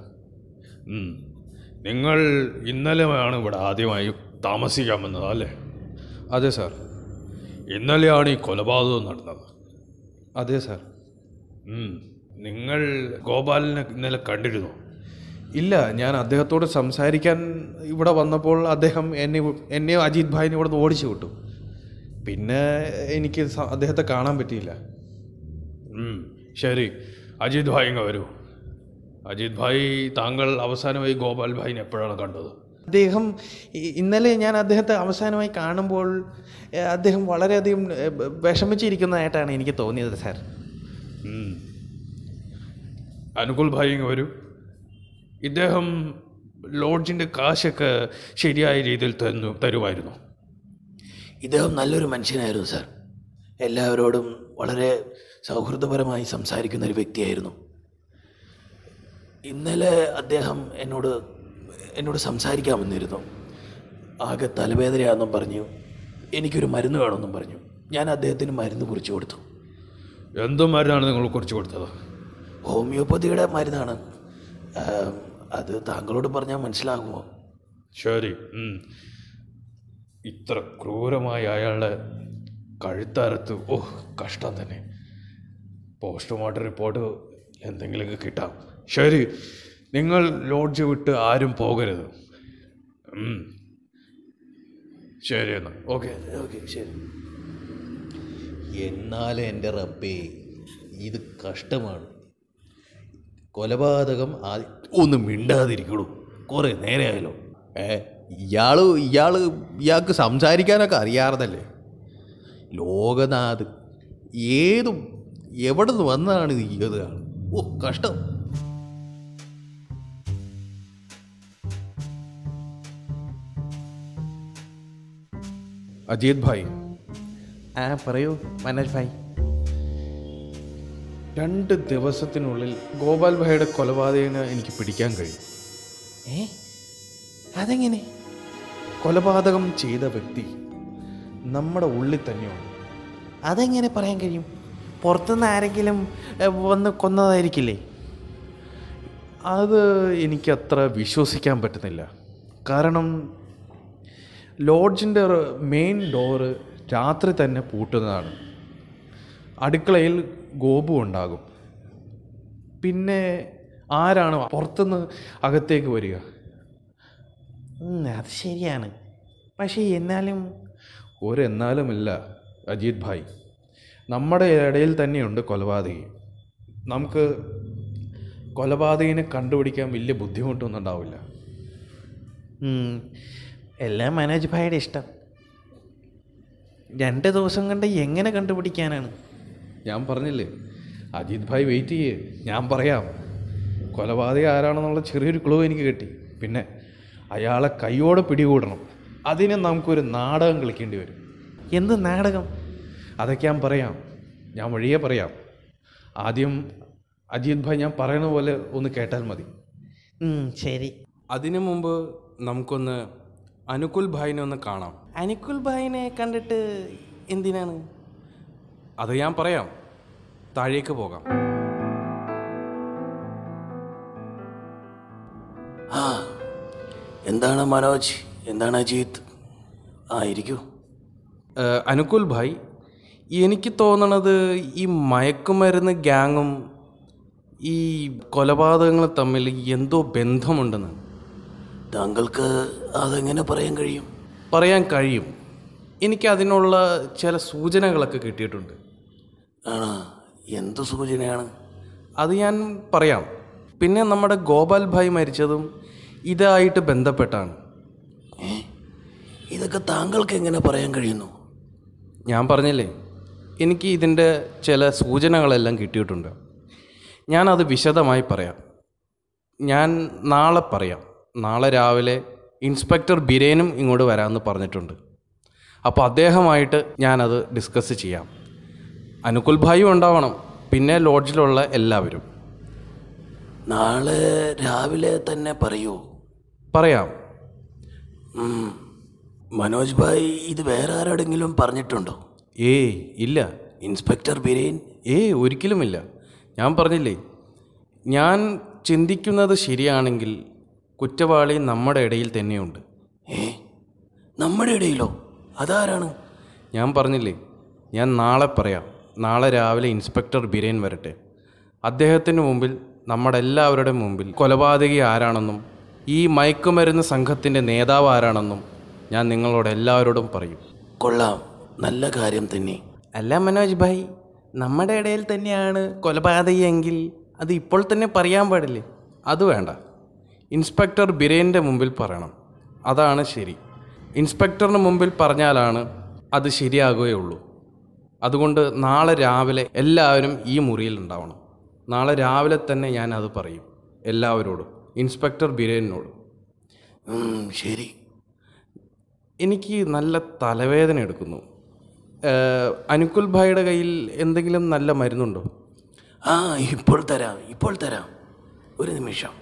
നിങ്ങൾ ഇന്നലെയാണ് ഇവിടെ ആദ്യമായി താമസിക്കാൻ വന്നത് അല്ലേ? അതെ സാർ. ഇന്നലെയാണ് ഈ കൊലപാതകം നടന്നത്. അതെ സർ. നിങ്ങൾ ഗോപാലിനെ ഇന്നലെ കണ്ടിരുന്നു? ഇല്ല ഞാൻ അദ്ദേഹത്തോട് സംസാരിക്കാൻ ഇവിടെ വന്നപ്പോൾ അദ്ദേഹം എന്നെ എന്നെ അജിത് ഭായിനെ ഇവിടെ നിന്ന് ഓടിച്ചു വിട്ടു. പിന്നെ എനിക്ക് അദ്ദേഹത്തെ കാണാൻ പറ്റിയില്ല. ശരി. അജിത് ഭായി ഇങ്ങ് വരൂ. അജിത് ഭായി താങ്കൾ അവസാനമായി ഗോപാൽ ഭായിനെ എപ്പോഴാണ് കണ്ടത്? അദ്ദേഹം ഇന്നലെ ഞാൻ അദ്ദേഹത്തെ അവസാനമായി കാണുമ്പോൾ അദ്ദേഹം വളരെയധികം വിഷമിച്ചിരിക്കുന്നതായിട്ടാണ് എനിക്ക് തോന്നിയത് സാർ. അനുകൂൽ ഭായി ഭായ് ഇങ്ങ് വരൂ. ഇദ്ദേഹം ലോഡ്ജിന്റെ കാശൊക്കെ ശരിയായ രീതിയിൽ തന്നു തരുമായിരുന്നു. ഇദ്ദേഹം നല്ലൊരു മനുഷ്യനായിരുന്നു സാർ. എല്ലാവരോടും വളരെ സൗഹൃദപരമായി സംസാരിക്കുന്ന ഒരു വ്യക്തിയായിരുന്നു. ഇന്നലെ അദ്ദേഹം എന്നോട് എന്നോട് സംസാരിക്കാൻ വന്നിരുന്നു ആകെ തലവേദനയാണെന്നും പറഞ്ഞു. എനിക്കൊരു മരുന്ന് വേണമെന്നും പറഞ്ഞു. ഞാൻ അദ്ദേഹത്തിന് മരുന്ന് കുറിച്ച് കൊടുത്തു. എന്ത് മരുന്നാണ് നിങ്ങൾ കുറിച്ച് കൊടുത്തത്? ഹോമിയോപ്പതിയുടെ മരുന്നാണ്. അത് താങ്കളോട് പറഞ്ഞാൽ മനസ്സിലാകുമോ? ശരി. ഇത്ര ക്രൂരമായി അയാളുടെ കഴുത്തരത്ത് ഓ കഷ്ടം തന്നെ. പോസ്റ്റ്മോർട്ടം റിപ്പോർട്ട് എന്തെങ്കിലുമൊക്കെ കിട്ടാം. ശരി. നിങ്ങൾ ലോഡ്ജ് വിട്ട് ആരും പോകരുത്. ശരി എന്നാൽ ഓക്കെ. ഓക്കെ ശരി. എന്നാൽ എന്റെ റബ്ബേ ഇത് കഷ്ടമാണ്. കൊലപാതകം ആ- ഒന്ന് മിണ്ടാതിരിക്കണം കുറേ നേരമായല്ലോ ഏ ഇയാൾ ഇയാൾ ഇയാൾക്ക് സംസാരിക്കാനൊക്കെ അറിയാറതല്ലേ ലോകനാഥ് ഏതും എവിടെ നിന്ന് വന്നതാണ് ഇത് ഓ കഷ്ടം. അജിത് ഭായ്. ആ പറയൂ മനോജ് ഭായ്. രണ്ട് ദിവസത്തിനുള്ളിൽ ഗോപാൽ ഭായിയുടെ കൊലപാതകനെ എനിക്ക് പിടിക്കാൻ കഴിയും. ഏ? അതെങ്ങനെ? കൊലപാതകം ചെയ്ത വ്യക്തി നമ്മുടെ ഉള്ളിൽ തന്നെയാണ് അതെങ്ങനെ പറയാൻ കഴിയും? പുറത്തുനിന്ന് ആരെങ്കിലും വന്ന് കൊന്നതായിരിക്കില്ലേ? അത് എനിക്കത്ര വിശ്വസിക്കാൻ പറ്റുന്നില്ല. കാരണം ലോഡ്ജിന്റെ മെയിൻ ഡോറ് രാത്രി തന്നെ പൂട്ടുന്നതാണ്. അടുക്കളയിൽ ഗോപു ഉണ്ടാകും. പിന്നെ ആരാണ് പുറത്തുനിന്ന് അകത്തേക്ക് വരിക? അത് ശരിയാണ്. പക്ഷേ എന്നാലും ഒരെന്നാലുമില്ല അജിത് ഭായ്. നമ്മുടെ ഇടയിൽ തന്നെയുണ്ട് കൊലപാതകി. നമുക്ക് കൊലപാതകിനെ കണ്ടുപിടിക്കാൻ വലിയ ബുദ്ധിമുട്ടൊന്നും ഉണ്ടാവില്ല. എല്ലാം മനോജ് ഭായിയുടെ ഇഷ്ടം. രണ്ട് ദിവസം കണ്ട് എങ്ങനെ കണ്ടുപിടിക്കാനാണ്? ഞാൻ പറഞ്ഞില്ലേ അജിത് ഭായ് വെയിറ്റ് ചെയ്യേ ഞാൻ പറയാം. കൊലപാതക ആരാണെന്നുള്ള ചെറിയൊരു ക്ലൂ എനിക്ക് കിട്ടി. പിന്നെ അയാളെ കൈയോടെ പിടികൂടണം. അതിന് നമുക്കൊരു നാടകം കളിക്കേണ്ടി വരും. എന്ത് നാടകം? അതൊക്കെ ഞാൻ പറയാം. ഞാൻ വഴിയെ പറയാം. ആദ്യം അജിത് ഭായ് ഞാൻ പറയുന്ന പോലെ ഒന്ന് കേട്ടാൽ മതി. ശരി. അതിനു മുമ്പ് നമുക്കൊന്ന് അനുകുൽ ഭായിനെ ഒന്ന് കാണാം. അനുകുൽ ഭായിനെ കണ്ടിട്ട് എന്തിനാണ്? അത് ഞാൻ പറയാം. താഴേക്ക് പോകാം. ആ എന്താണ് മനോജ്? എന്താണ് അജീത്? ആ ഇരിക്കൂ. അനുകുൽ ഭായ് എനിക്ക് തോന്നണത് ഈ മയക്കുമരുന്ന് ഗ്യാങ്ങും ഈ കൊലപാതകങ്ങൾ തമ്മിൽ എന്തോ ബന്ധമുണ്ടെന്ന്. താങ്കൾക്ക് അതെങ്ങനെ പറയാൻ കഴിയും? പറയാൻ കഴിയും. എനിക്ക് അതിനുള്ള ചില സൂചനകളൊക്കെ കിട്ടിയിട്ടുണ്ട്. ആണോ? എന്ത് സൂചനയാണ്? അത് ഞാൻ പറയാം. പിന്നെ നമ്മുടെ ഗോപാൽ ഭായ് മരിച്ചതും ഇതായിട്ട് ബന്ധപ്പെട്ടാണ്. ഇതൊക്കെ താങ്കൾക്ക് എങ്ങനെ പറയാൻ കഴിയുന്നു? ഞാൻ പറഞ്ഞില്ലേ എനിക്ക് ഇതിന്റെ ചില സൂചനകളെല്ലാം കിട്ടിയിട്ടുണ്ട്. ഞാനത് വിശദമായി പറയാം. ഞാൻ നാളെ പറയാം. നാളെ രാവിലെ ഇൻസ്പെക്ടർ ബിരേനും ഇങ്ങോട്ട് വരാമെന്ന് പറഞ്ഞിട്ടുണ്ട്. അപ്പോൾ അദ്ദേഹമായിട്ട് ഞാനത് ഡിസ്കസ് ചെയ്യാം. അനുകുൽ ഭായും ഉണ്ടാവണം. പിന്നെ ലോഡ്ജിലുള്ള എല്ലാവരും. നാളെ രാവിലെ തന്നെ പറയൂ. പറയാം. മനോജ് ഭായ് ഇത് വേറെ ആരോടെങ്കിലും പറഞ്ഞിട്ടുണ്ടോ? ഏയ് ഇല്ല. ഇൻസ്പെക്ടർ ബിരേൻ? ഏയ് ഒരിക്കലുമില്ല. ഞാൻ പറഞ്ഞില്ലേ ഞാൻ ചിന്തിക്കുന്നത് ശരിയാണെങ്കിൽ കുറ്റവാളി നമ്മുടെ ഇടയിൽ തന്നെയുണ്ട്. ഏ? നമ്മുടെ ഇടയിലോ? അതാരാണ്? ഞാൻ പറഞ്ഞില്ലേ ഞാൻ നാളെ പറയാം. നാളെ രാവിലെ ഇൻസ്പെക്ടർ ബിരേൻ വരട്ടെ. അദ്ദേഹത്തിന് മുമ്പിൽ നമ്മുടെ എല്ലാവരുടെ മുമ്പിൽ കൊലപാതകി ആരാണെന്നും ഈ മയക്കുമരുന്ന് സംഘത്തിന്റെ നേതാവ് ആരാണെന്നും ഞാൻ നിങ്ങളോട് എല്ലാവരോടും പറയും. കൊള്ളാം. നല്ല കാര്യം തന്നെ. അല്ല മനോജ് ഭായ് നമ്മുടെ ഇടയിൽ തന്നെയാണ് കൊലപാതകിയെങ്കിൽ അത് ഇപ്പോൾ തന്നെ പറയാൻ പാടില്ലേ? അത് വേണ്ട. ഇൻസ്പെക്ടർ ബിരേന്റെ മുമ്പിൽ പറയണം. അതാണ് ശരി. ഇൻസ്പെക്ടറിന് മുമ്പിൽ പറഞ്ഞാലാണ് അത് ശരിയാകുകയുള്ളൂ. അതുകൊണ്ട് നാളെ രാവിലെ എല്ലാവരും ഈ മുറിയിൽ ഉണ്ടാവണം. നാളെ രാവിലെ തന്നെ ഞാൻ അത് പറയും. എല്ലാവരോടും. ഇൻസ്പെക്ടർ ബിരേനോട്. ശരി. എനിക്ക് നല്ല തലവേദന എടുക്കുന്നു. അനുകുൽ ഭായിയുടെ കയ്യിൽ എന്തെങ്കിലും നല്ല മരുന്നുണ്ടോ? ആ ഇപ്പോൾ തരാം. ഇപ്പോൾ തരാം. ഒരു നിമിഷം.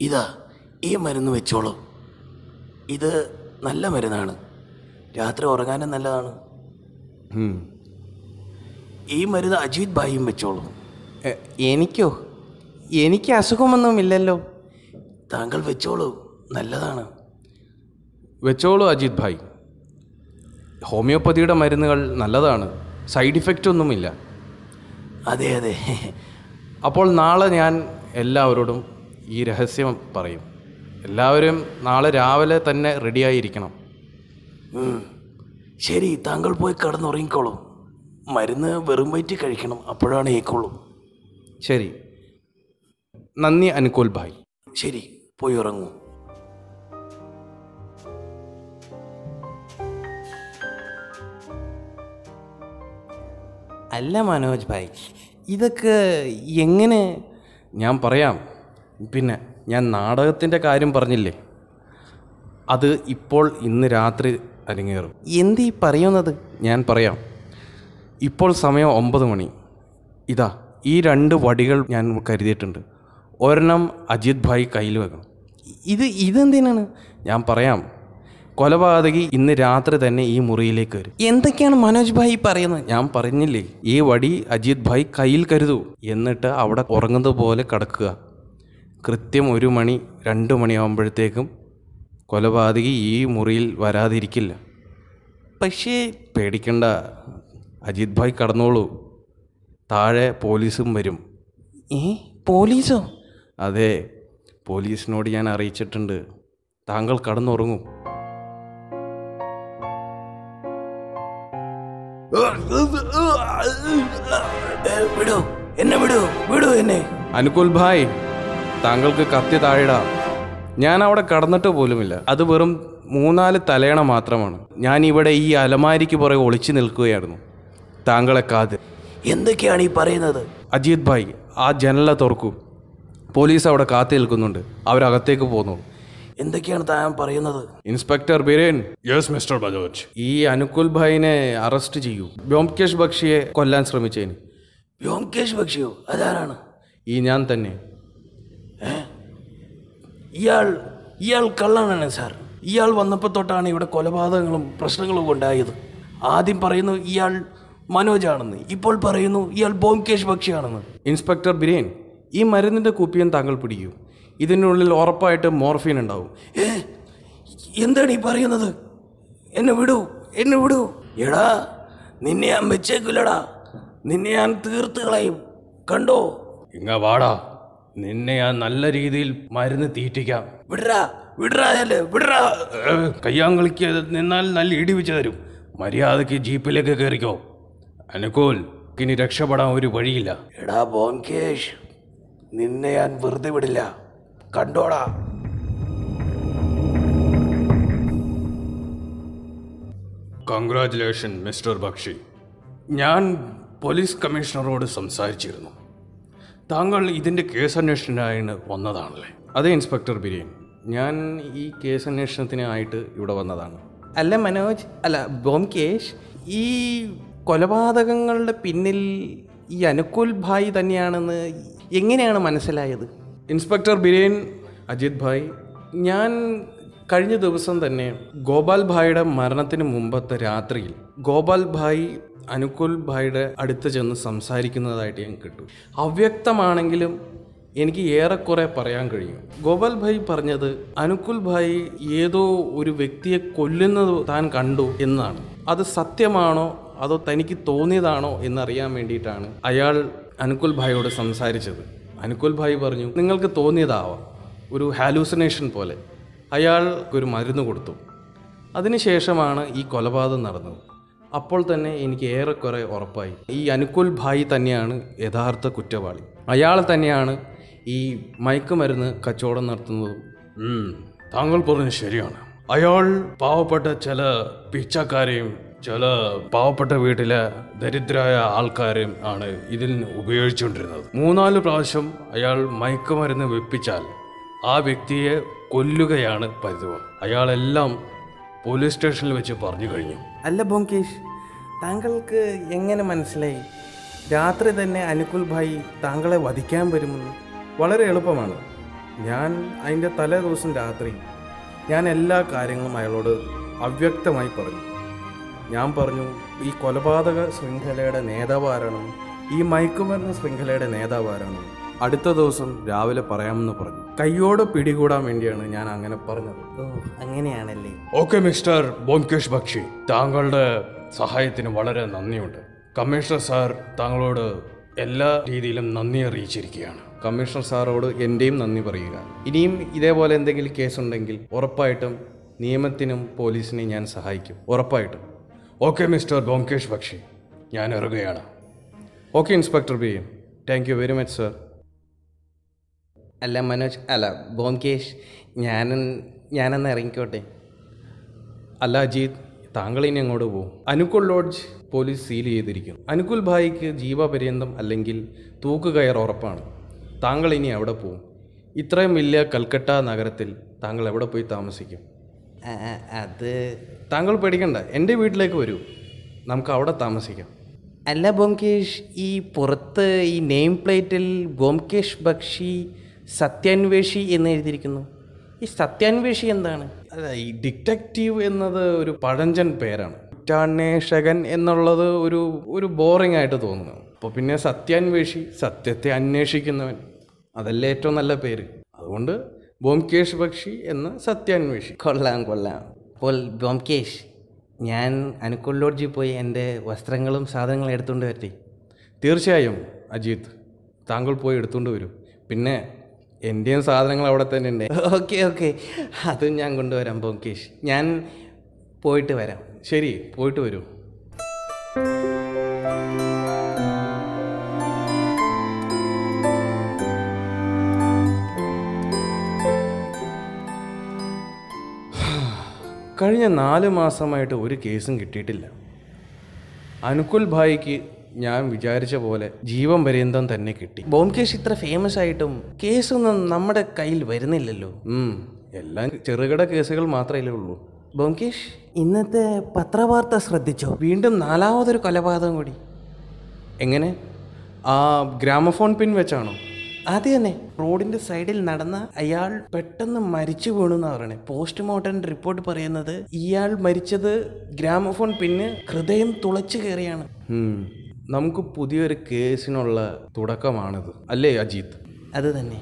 ഇതാ ഈ മരുന്ന് വെച്ചോളൂ. ഇത് നല്ല മരുന്നാണ്. രാത്രി ഉറങ്ങാനും നല്ലതാണ്. ഈ മരുന്ന് അജിത് ഭായിയും വെച്ചോളൂ. എനിക്കോ? എനിക്ക് അസുഖമൊന്നുമില്ലല്ലോ. താങ്കൾ വെച്ചോളൂ നല്ലതാണ്. വെച്ചോളൂ അജിത് ഭായ്. ഹോമിയോപ്പതിയുടെ മരുന്നുകൾ നല്ലതാണ്. സൈഡ് ഇഫക്റ്റ് ഒന്നുമില്ല. അതെ അതെ. അപ്പോൾ നാളെ ഞാൻ എല്ലാവരോടും ഈ രഹസ്യം പറയും. എല്ലാവരും നാളെ രാവിലെ തന്നെ റെഡിയായിരിക്കണം. ശരി താങ്കൾ പോയി കിടന്നുറങ്ങിക്കോളൂ. മരുന്ന് വെറും വയറ്റി കഴിക്കണം അപ്പോഴാണ് ഏക്കോളൂ ശരി. നന്ദി അനുകൂൽ ഭായ്. ശരി പോയി ഉറങ്ങൂ. അല്ല മനോജ് ഭായ് ഇതൊക്കെ എങ്ങനെ ഞാൻ പറയാം. പിന്നെ ഞാൻ നാടകത്തിന്റെ കാര്യം പറഞ്ഞില്ലേ? അത് ഇപ്പോൾ ഇന്ന് രാത്രി അരങ്ങേറും. എന്ത് ഈ പറയുന്നത്? ഞാൻ പറയാം. ഇപ്പോൾ സമയം ഒമ്പത് മണി. ഇതാ ഈ രണ്ട് വടികൾ ഞാൻ കരുതിയിട്ടുണ്ട്. ഒരെണ്ണം അജിത് ഭായ് കയ്യിൽ വെക്കണം. ഇത് ഇതെന്തിനാണ്? ഞാൻ പറയാം. കൊലപാതകി ഇന്ന് രാത്രി തന്നെ ഈ മുറിയിലേക്ക് വരും. എന്തൊക്കെയാണ് മനോജ് ഭായി പറയുന്നത്? ഞാൻ പറഞ്ഞില്ലേ ഈ വടി അജിത് ഭായ് കയ്യിൽ കരുതൂ. എന്നിട്ട് അവിടെ ഉറങ്ങുന്നത് പോലെ കിടക്കുക. കൃത്യം ഒരു മണി രണ്ട് മണിയാകുമ്പോഴത്തേക്കും കൊലപാതകി ഈ മുറിയിൽ വരാതിരിക്കില്ല. പക്ഷേ പേടിക്കണ്ട. അജിത് ഭായ് കടന്നോളൂ. താഴെ പോലീസും വരും. ഏ? പോലീസോ? അതെ പോലീസിനോട് ഞാൻ അറിയിച്ചിട്ടുണ്ട്. താങ്കൾ കടന്നുറങ്ങും. വിടൂ. എന്നെ വിടൂ. വിടൂ എന്നെ. അനുകുൽ ഭായ് താങ്കൾക്ക് കത്തി താഴെടാ. ഞാൻ അവിടെ കടന്നിട്ട് പോലുമില്ല. അത് വെറും മൂന്നാൽ തലയണ മാത്രമാണ്. ഞാൻ ഇവിടെ ഈ അലമാരിക്ക് പുറകെ ഒളിച്ചു നിൽക്കുകയായിരുന്നു. താങ്കളെ കാത്. എന്തൊക്കെയാണ് ഈ പറയുന്നത്? അജിത് ഭായ് ആ ജനല തുറക്കൂ പോലീസ് അവിടെ കാത്തു നിൽക്കുന്നുണ്ട്. അവരകത്തേക്ക് പോന്നു എന്തൊക്കെയാണ് താൻ പറയുന്നത്? Inspector Biren. Yes mister Bajoj ഈ അനുകുൽ ഭായിനെ അറസ്റ്റ് ചെയ്യൂ. വ്യോംകേഷ് ബക്ഷിയെ കൊല്ലാൻ ശ്രമിച്ചതിന് വ്യോംകേഷ് ബക്ഷിയോ? അതാരാണ്? ഈ ഞാൻ തന്നെ. ഇയാൾ ഇയാൾ കള്ളനാണ് സാർ ഇയാൾ വന്നപ്പോൾ തൊട്ടാണ് ഇവിടെ കൊലപാതകങ്ങളും പ്രശ്നങ്ങളും ഉണ്ടായത്. ആദ്യം പറയുന്നു ഇയാൾ മനോജാണെന്ന്. ഇപ്പോൾ പറയുന്നു ഇയാൾ ബോംകേഷ് ബക്ഷിയാണെന്ന്. ഇൻസ്പെക്ടർ ബിരേൻ ഈ മരുന്നിന്റെ കുപ്പിയും താങ്കൾ പിടിക്കൂ. ഇതിനുള്ളിൽ ഉറപ്പായിട്ട് മോർഫീൻ ഉണ്ടാവും. ഏ എന്താണ് ഈ പറയുന്നത്? എന്നെ വിടൂ എന്നെ വിടൂ. എടാ നിന്നെ ഞാൻ വെച്ചേക്കില്ലടാ. നിന്നെ ഞാൻ തീർത്ത് കളയും. കണ്ടോ? ഇങ്ങ വാടാ. നിന്നെ ഞാൻ നല്ല രീതിയിൽ മരുന്ന് തീറ്റിക്കാം. വിടറാ വിടറാ വിടരാ വിടറാ കയ്യാങ്കളിക്ക് നിന്നാൽ നല്ല ഇടി വെച്ച് തരും. മര്യാദയ്ക്ക് ജീപ്പിലേക്ക് കയറിക്കോ. അനുകൂൽ ഇനി രക്ഷപ്പെടാൻ ഒരു വഴിയില്ല. എടാ ബോംകേഷ് നിന്നെ ഞാൻ വെറുതെ വിടില്ല. കണ്ടോടാ. കൺഗ്രാചുലേഷൻ മിസ്റ്റർ ബക്ഷി ഞാൻ പോലീസ് കമ്മീഷണറോട് സംസാരിച്ചിരുന്നു. താങ്കൾ ഇതിന്റെ കേസ് അന്വേഷണത്തിനായി വന്നതാണല്ലേ? അതെ ഇൻസ്പെക്ടർ ബിരിയൻ. ഞാൻ ഈ കേസ് അന്വേഷണത്തിനായിട്ട് ഇവിടെ വന്നതാണ്. അല്ല മനോജ് അല്ല ബോംകേഷ് ഈ കൊലപാതകങ്ങളുടെ പിന്നിൽ ഈ അനുകൂൽ ഭായി തന്നെയാണെന്ന് എങ്ങനെയാണ് മനസ്സിലായത്? ഇൻസ്പെക്ടർ ബിരേൻ അജിത് ഭായ് ഞാൻ കഴിഞ്ഞ ദിവസം തന്നെ ഗോപാൽ ഭായിയുടെ മരണത്തിന് മുമ്പത്തെ രാത്രിയിൽ ഗോപാൽ ഭായ് അനുകുൽ ഭായിയുടെ അടുത്ത് ചെന്ന് സംസാരിക്കുന്നതായിട്ട് ഞാൻ കിട്ടു. അവ്യക്തമാണെങ്കിലും എനിക്ക് ഏറെക്കുറെ പറയാൻ കഴിയും. ഗോപാൽ ഭായ് പറഞ്ഞത് അനുകുൽ ഭായ് ഏതോ ഒരു വ്യക്തിയെ കൊല്ലുന്നത് താൻ കണ്ടു എന്നാണ്. അത് സത്യമാണോ? അതോ തനിക്ക് തോന്നിയതാണോ എന്നറിയാൻ വേണ്ടിയിട്ടാണ് അയാൾ അനുകുൽ ഭായിയോട് സംസാരിച്ചത്. അനുകുൽ ഭായി പറഞ്ഞു നിങ്ങൾക്ക് തോന്നിയതാവാം. ഒരു ഹാലൂസിനേഷൻ പോലെ. അയാൾ ഒരു മരുന്ന് കൊടുത്തു. അതിനുശേഷമാണ് ഈ കൊലപാതകം നടന്നത്. അപ്പോൾ തന്നെ എനിക്ക് ഏറെക്കുറെ ഉറപ്പായി. ഈ അനുകുൽ ഭായി തന്നെയാണ് യഥാർത്ഥ കുറ്റവാളി. അയാൾ തന്നെയാണ് ഈ മയക്കുമരുന്ന് കച്ചവടം നടത്തുന്നതും. താങ്കൾ പറഞ്ഞത് ശരിയാണ്. അയാൾ പാവപ്പെട്ട ചില പിച്ചക്കാരെയും ചില പാവപ്പെട്ട വീട്ടിലെ ദരിദ്രായ ആൾക്കാരെയും ആണ് ഇതിൽ ഉപയോഗിച്ചുകൊണ്ടിരുന്നത്. മൂന്നാൽ പ്രാവശ്യം അയാൾ മയക്കുമരുന്ന് വെപ്പിച്ചാൽ ആ വ്യക്തിയെ കൊല്ലുകയാണ് പതിവ്. അയാളെല്ലാം പോലീസ് സ്റ്റേഷനിൽ വെച്ച് പറഞ്ഞു കഴിഞ്ഞു. അല്ല ബോങ്കേഷ് താങ്കൾക്ക് എങ്ങനെ മനസ്സിലായി? രാത്രി തന്നെ അനുകുൽ ഭായി താങ്കളെ വധിക്കാൻ വരുമെന്ന് വളരെ എളുപ്പമാണ്. ഞാൻ അതിന്റെ തലേ ദിവസം രാത്രി ഞാൻ എല്ലാ കാര്യങ്ങളും അയാളോട് അവ്യക്തമായി പറഞ്ഞു. ഞാൻ പറഞ്ഞു ഈ കൊലപാതക ശൃംഖലയുടെ നേതാവ് ആരാണ് ഈ മയക്കുമരുന്ന് ശൃംഖലയുടെ നേതാവ് ആരാണ് അടുത്ത ദിവസം രാവിലെ പറയാമെന്ന് പറഞ്ഞു. കയ്യോട് പിടികൂടാൻ വേണ്ടിയാണ് ഞാൻ അങ്ങനെ പറഞ്ഞത്. ഓ അങ്ങനെയാണല്ലേ. Okay mister Byomkesh Bakshi. താങ്കളുടെ സഹായത്തിന് വളരെ നന്ദിയുണ്ട്. കമ്മീഷണർ സാർ താങ്കളോട് എല്ലാ രീതിയിലും നന്ദി അറിയിച്ചിരിക്കുകയാണ്. കമ്മീഷണർ സാറോട് എന്റെയും നന്ദി പറയുക. ഇനിയും ഇതേപോലെ എന്തെങ്കിലും കേസുണ്ടെങ്കിൽ ഉറപ്പായിട്ടും നിയമത്തിനും പോലീസിനെയും ഞാൻ സഹായിക്കും. ഉറപ്പായിട്ടും. Okay mister Byomkesh Bakshi. ഞാൻ ഇറങ്ങുകയാണ്. Okay inspector B. Thank you very much sir അല്ല മനോജ് അല്ല ബോംകേഷ് ഞാൻ ഞാനെന്ന് ഇറങ്ങിക്കോട്ടെ. അല്ല അജീത് താങ്കൾ ഇനി അങ്ങോട്ട് പോകും? അനുകുൽ ലോഡ്ജ് പോലീസ് സീൽ ചെയ്തിരിക്കുന്നു അനുകുൽ ഭായിക്ക് ജീവപര്യന്തം അല്ലെങ്കിൽ തൂക്കുകയർ ഉറപ്പാണ്. താങ്കൾ ഇനി എവിടെ പോകും? ഇത്രയും വലിയ കൽക്കട്ട നഗരത്തിൽ താങ്കൾ എവിടെ പോയി താമസിക്കും? അത് താങ്കൾ പേടിക്കണ്ട. എന്റെ വീട്ടിലേക്ക് വരൂ. നമുക്ക് അവിടെ താമസിക്കാം. അല്ല ബോംകേഷ് ഈ പുറത്ത് ഈ നെയിം പ്ലേറ്റിൽ ബോംകേഷ് ബക്ഷി സത്യാന്വേഷി എന്ന് എഴുതിയിരിക്കുന്നു. ഈ സത്യാന്വേഷി എന്താണ്? അല്ല ഈ ഡിറ്റക്റ്റീവ് എന്നത് ഒരു പഴഞ്ചൻ പേരാണ്. കുറ്റാന്വേഷകൻ എന്നുള്ളത് ഒരു ഒരു ബോറിംഗ് ആയിട്ട് തോന്നുന്നു. അപ്പോൾ പിന്നെ സത്യാന്വേഷി സത്യത്തെ അന്വേഷിക്കുന്നവൻ. അതല്ലേ ഏറ്റവും നല്ല പേര്. അതുകൊണ്ട് ബോംകേഷ് ബക്ഷി എന്ന സത്യാന്വേഷി. കൊള്ളാം കൊള്ളാം. അപ്പോൾ ബോംകേഷ് ഞാൻ അനുക്കോൾ ലോഡ്ജിൽ പോയി എന്റെ വസ്ത്രങ്ങളും സാധനങ്ങളും എടുത്തുകൊണ്ട് വരട്ടെ? തീർച്ചയായും അജിത്ത് താങ്കൾ പോയി എടുത്തുകൊണ്ട് വരും. പിന്നെ എന്റെയും സാധനങ്ങൾ അവിടെ തന്നെ ഉണ്ട്. Okay okay. അതും ഞാൻ കൊണ്ടുവരാം ബോംകേഷ്. ഞാൻ പോയിട്ട് വരാം. ശരി പോയിട്ട് വരൂ. കഴിഞ്ഞ നാല് മാസമായിട്ട് ഒരു കേസും കിട്ടിയിട്ടില്ല. അനുകുൽ ഭായിക്ക് ഞാൻ വിചാരിച്ച പോലെ ജീവൻ പര്യന്തം തന്നെ കിട്ടി. ബോംകേഷ് ഇത്ര ഫേമസ് ആയിട്ടും കേസൊന്നും നമ്മുടെ കയ്യിൽ വരുന്നില്ലല്ലോ. എല്ലാം ചെറുകിട കേസുകൾ മാത്രമേ ഉള്ളൂ. ബോംകേഷ് ഇന്നത്തെ പത്രവാർത്ത ശ്രദ്ധിച്ചോ? വീണ്ടും നാലാമതൊരു കൊലപാതകം കൂടി. എങ്ങനെ? ആ ഗ്രാമഫോൺ പിൻ വെച്ചാണോ? അത് തന്നെ റോഡിന്റെ സൈഡിൽ നടന്ന അയാൾ പെട്ടെന്ന് മരിച്ചു വീണു വീണെന്ന് പറയണേ. പോസ്റ്റ്മോർട്ടം റിപ്പോർട്ട് പറയുന്നത് ഇയാൾ മരിച്ചത് ഗ്രാമഫോൺ പിന്നെ ഹൃദയം തുളച്ചു കയറിയാണ്. നമുക്ക് പുതിയൊരു കേസിനുള്ള തുടക്കമാണിത്. അല്ലേ അജിത് അത് തന്നെ.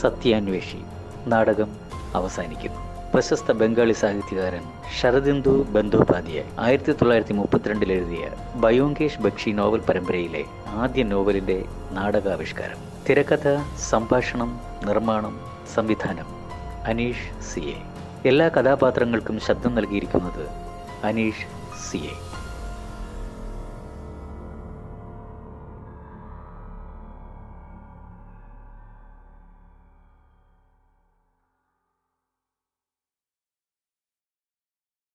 സത്യാന്വേഷി നാടകം അവസാനിക്കുന്നു. പ്രശസ്ത ബംഗാളി സാഹിത്യകാരൻ ശരദിന്ദു ബന്ദോപാധ്യായ് ആയിരത്തി തൊള്ളായിരത്തി മുപ്പത്തിരണ്ടിൽ എഴുതിയ ബയോങ്കേഷ് ബക്ഷി നോവൽ പരമ്പരയിലെ ആദ്യ നോവലിന്റെ നാടകാവിഷ്കാരം. തിരക്കഥ സംഭാഷണം നിർമ്മാണം സംവിധാനം. Aneesh C A. എല്ലാ കഥാപാത്രങ്ങൾക്കും ശബ്ദം നൽകിയിരിക്കുന്നത് അനീഷ് സി എ.